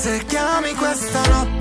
Se chiami questa notte